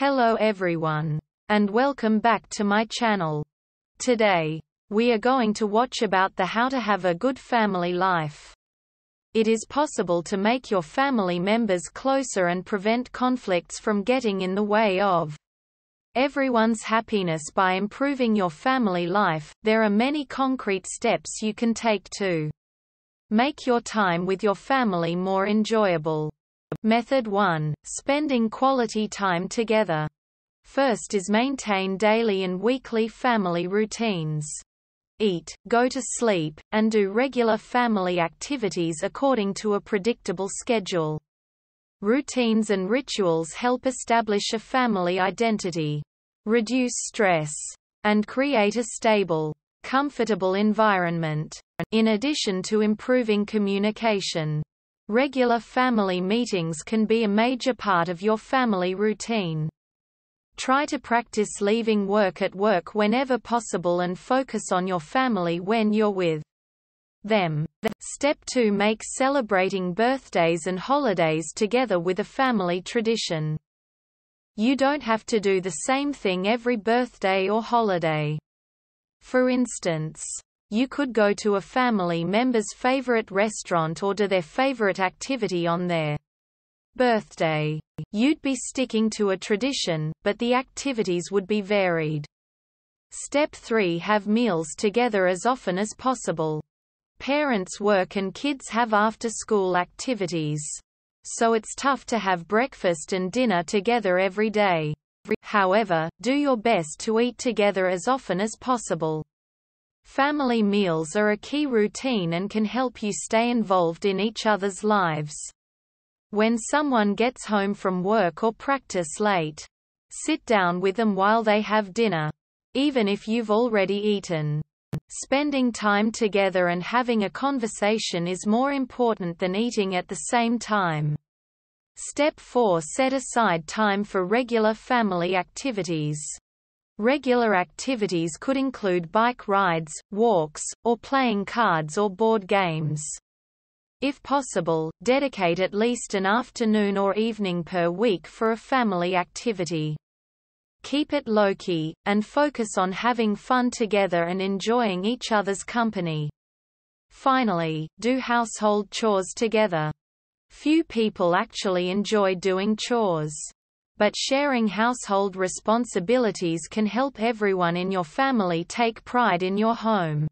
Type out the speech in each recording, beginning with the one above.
Hello everyone. And welcome back to my channel. Today, we are going to watch about the how to have a good family life. It is possible to make your family members closer and prevent conflicts from getting in the way of everyone's happiness by improving your family life. There are many concrete steps you can take to make your time with your family more enjoyable. Method 1. Spending quality time together. First is maintain daily and weekly family routines. Eat, go to sleep, and do regular family activities according to a predictable schedule. Routines and rituals help establish a family identity, reduce stress, and create a stable, comfortable environment. In addition to improving communication, Regular family meetings can be a major part of your family routine. Try to practice leaving work at work whenever possible and focus on your family when you're with them. Step 2 Make celebrating birthdays and holidays together with a family tradition. You don't have to do the same thing every birthday or holiday. For instance, you could go to a family member's favorite restaurant or do their favorite activity on their birthday. You'd be sticking to a tradition, but the activities would be varied. Step 3 Have meals together as often as possible. Parents work and kids have after-school activities. So it's tough to have breakfast and dinner together every day. However, do your best to eat together as often as possible. Family meals are a key routine and can help you stay involved in each other's lives. When someone gets home from work or practice late, sit down with them while they have dinner. Even if you've already eaten. Spending time together and having a conversation is more important than eating at the same time. Step 4 Set aside time for regular family activities. Regular activities could include bike rides, walks, or playing cards or board games. If possible, dedicate at least an afternoon or evening per week for a family activity. Keep it low-key, and focus on having fun together and enjoying each other's company. Finally, do household chores together. Few people actually enjoy doing chores but sharing household responsibilities can help everyone in your family take pride in your home.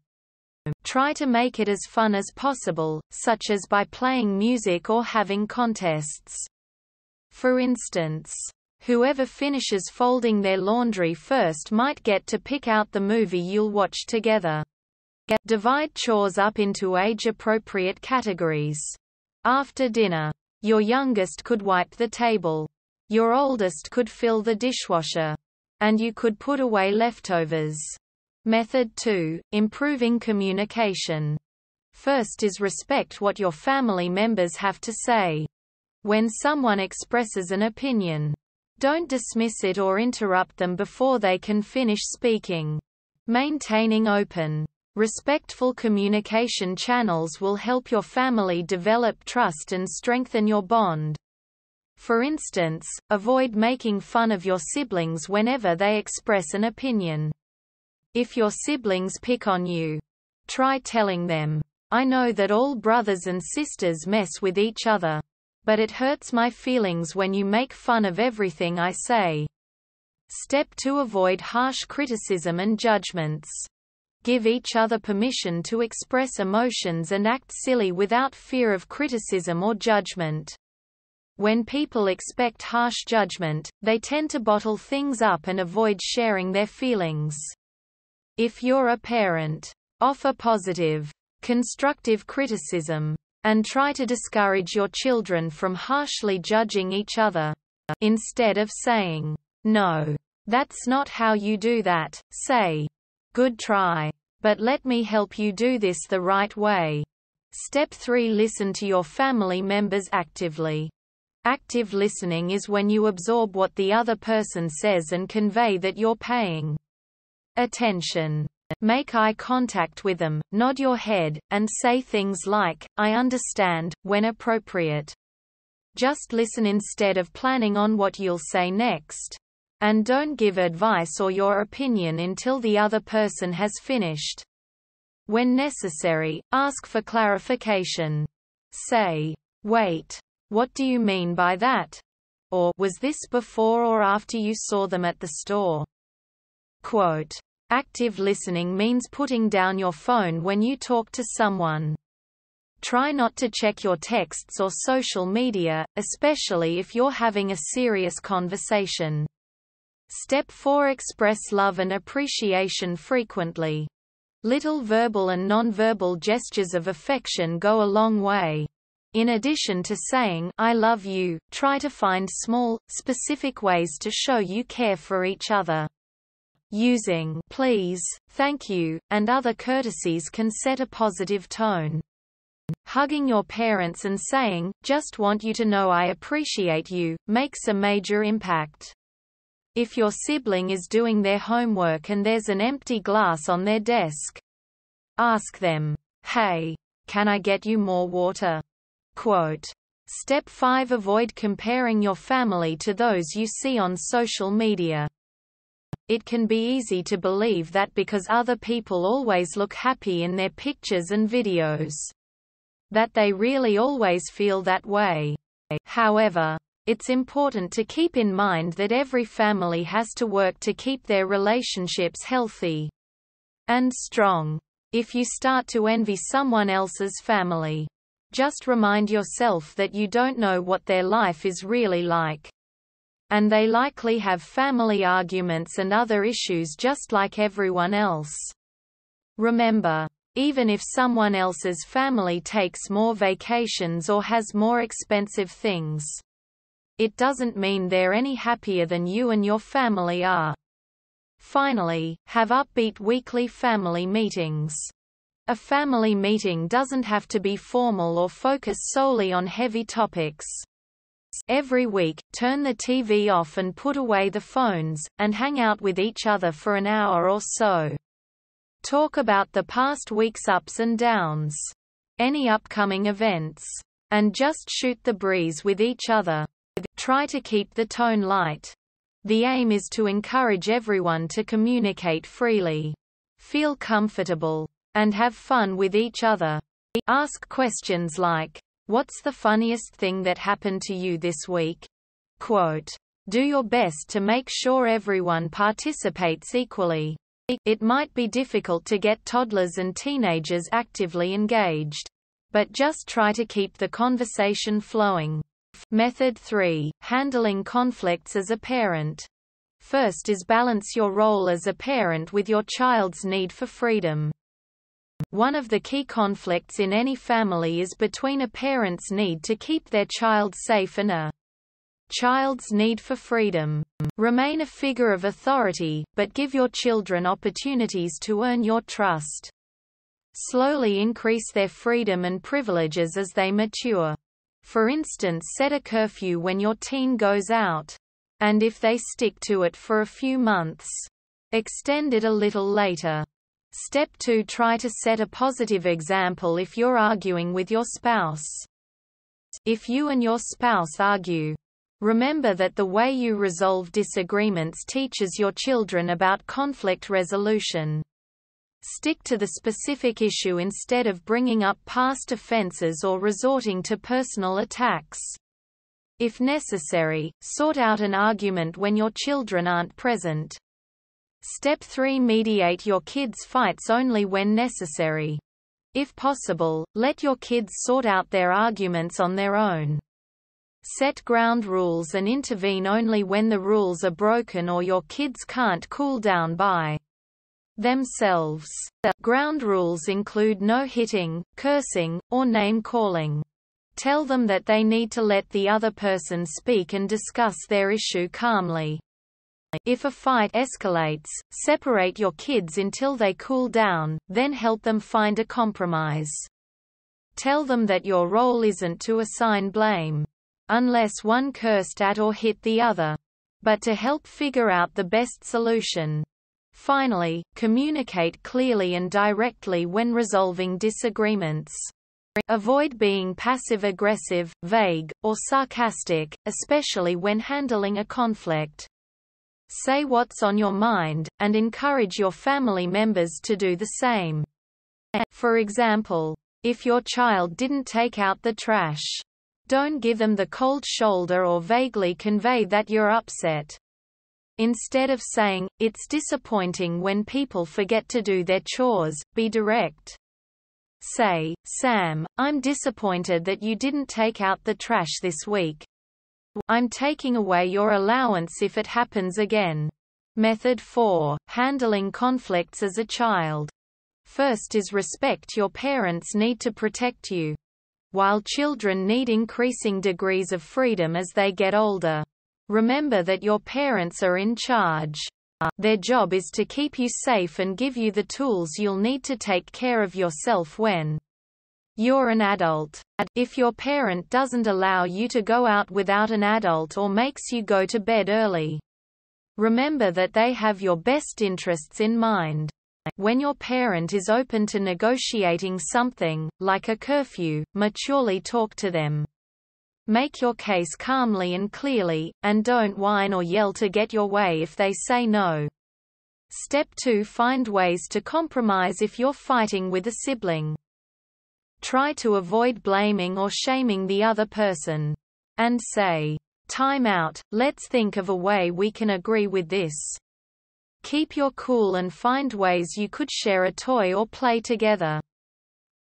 Try to make it as fun as possible, such as by playing music or having contests. For instance, whoever finishes folding their laundry first might get to pick out the movie you'll watch together. Divide chores up into age-appropriate categories. After dinner, your youngest could wipe the table. Your oldest could fill the dishwasher. And you could put away leftovers. Method 2. Improving communication. First is respect what your family members have to say. When someone expresses an opinion, don't dismiss it or interrupt them before they can finish speaking. Maintaining open, respectful communication channels will help your family develop trust and strengthen your bond. For instance, avoid making fun of your siblings whenever they express an opinion. If your siblings pick on you, try telling them, I know that all brothers and sisters mess with each other. But it hurts my feelings when you make fun of everything I say. Step 2 Avoid harsh criticism and judgments. Give each other permission to express emotions and act silly without fear of criticism or judgment. When people expect harsh judgment, they tend to bottle things up and avoid sharing their feelings. If you're a parent, offer positive, constructive criticism, and try to discourage your children from harshly judging each other. Instead of saying, no, that's not how you do that, say, good try. But let me help you do this the right way. Step 3 Listen to your family members actively. Active listening is when you absorb what the other person says and convey that you're paying attention. Make eye contact with them, nod your head, and say things like, I understand, when appropriate. Just listen instead of planning on what you'll say next. And don't give advice or your opinion until the other person has finished. When necessary, ask for clarification. Say, wait, what do you mean by that? Or, was this before or after you saw them at the store? Quote, Active listening means putting down your phone when you talk to someone. Try not to check your texts or social media, especially if you're having a serious conversation. Step 4 Express love and appreciation frequently. Little verbal and nonverbal gestures of affection go a long way. In addition to saying, I love you, try to find small, specific ways to show you care for each other. Using please, thank you, and other courtesies can set a positive tone. Hugging your parents and saying, just want you to know I appreciate you, makes a major impact. If your sibling is doing their homework and there's an empty glass on their desk, ask them, Hey, can I get you more water? Quote. Step 5 Avoid comparing your family to those you see on social media. It can be easy to believe that because other people always look happy in their pictures and videos, that they really always feel that way. However, it's important to keep in mind that every family has to work to keep their relationships healthy and strong. If you start to envy someone else's family, just remind yourself that you don't know what their life is really like. And they likely have family arguments and other issues just like everyone else. Remember, even if someone else's family takes more vacations or has more expensive things, it doesn't mean they're any happier than you and your family are. Finally, have upbeat weekly family meetings. A family meeting doesn't have to be formal or focus solely on heavy topics. Every week, turn the TV off and put away the phones, and hang out with each other for an hour or so. Talk about the past week's ups and downs, any upcoming events, and just shoot the breeze with each other. Try to keep the tone light. The aim is to encourage everyone to communicate freely, feel comfortable, and have fun with each other. Ask questions like, What's the funniest thing that happened to you this week? Quote, Do your best to make sure everyone participates equally. It might be difficult to get toddlers and teenagers actively engaged. But just try to keep the conversation flowing. Method 3. Handling conflicts as a parent. First is balance your role as a parent with your child's need for freedom. One of the key conflicts in any family is between a parent's need to keep their child safe and a child's need for freedom. Remain a figure of authority, but give your children opportunities to earn your trust. Slowly increase their freedom and privileges as they mature. For instance set a curfew when your teen goes out. And if they stick to it for a few months, extend it a little later. Step 2 Try to set a positive example if you're arguing with your spouse. If you and your spouse argue, remember that the way you resolve disagreements teaches your children about conflict resolution. Stick to the specific issue instead of bringing up past offenses or resorting to personal attacks. If necessary, sort out an argument when your children aren't present. Step 3 Mediate your kids' fights only when necessary. If possible, let your kids sort out their arguments on their own. Set ground rules and intervene only when the rules are broken or your kids can't cool down by themselves. The ground rules include no hitting, cursing, or name-calling. Tell them that they need to let the other person speak and discuss their issue calmly. If a fight escalates, separate your kids until they cool down, then help them find a compromise. Tell them that your role isn't to assign blame. Unless one cursed at or hit the other. But to help figure out the best solution. Finally, communicate clearly and directly when resolving disagreements. Avoid being passive-aggressive, vague, or sarcastic, especially when handling a conflict. Say what's on your mind, and encourage your family members to do the same. For example, if your child didn't take out the trash, don't give them the cold shoulder or vaguely convey that you're upset. Instead of saying, it's disappointing when people forget to do their chores, be direct. Say, Sam, I'm disappointed that you didn't take out the trash this week. I'm taking away your allowance if it happens again. Method 4. Handling conflicts as a child. First is respect your parents need to protect you. While children need increasing degrees of freedom as they get older. Remember that your parents are in charge. Their job is to keep you safe and give you the tools you'll need to take care of yourself when you're an adult. If your parent doesn't allow you to go out without an adult or makes you go to bed early, remember that they have your best interests in mind. When your parent is open to negotiating something, like a curfew, maturely talk to them. Make your case calmly and clearly, and don't whine or yell to get your way if they say no. Step 2 Find ways to compromise if you're fighting with a sibling. Try to avoid blaming or shaming the other person. And say, Time out, let's think of a way we can agree with this. Keep your cool and find ways you could share a toy or play together.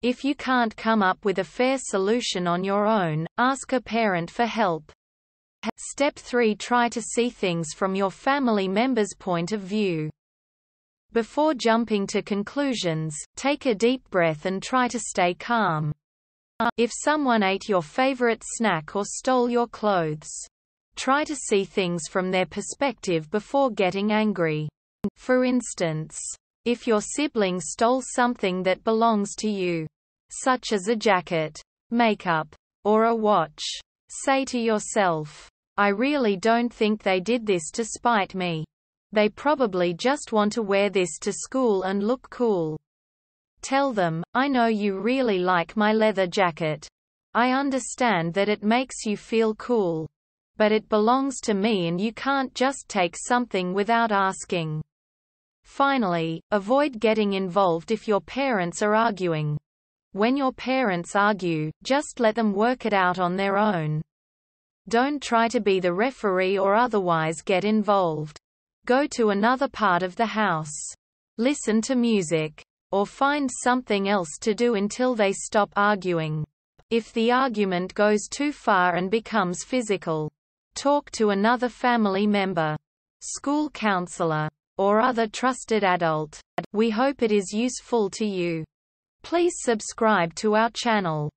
If you can't come up with a fair solution on your own, ask a parent for help. Step 3 Try to see things from your family member's point of view. Before jumping to conclusions, take a deep breath and try to stay calm. If someone ate your favorite snack or stole your clothes, try to see things from their perspective before getting angry. For instance, if your sibling stole something that belongs to you, such as a jacket, makeup, or a watch, say to yourself, I really don't think they did this to spite me. They probably just want to wear this to school and look cool. Tell them, I know you really like my leather jacket. I understand that it makes you feel cool. But it belongs to me and you can't just take something without asking. Finally, avoid getting involved if your parents are arguing. When your parents argue, just let them work it out on their own. Don't try to be the referee or otherwise get involved. Go to another part of the house. Listen to music. Or find something else to do until they stop arguing. If the argument goes too far and becomes physical, talk to another family member, school counselor, or other trusted adult. We hope it is useful to you. Please subscribe to our channel.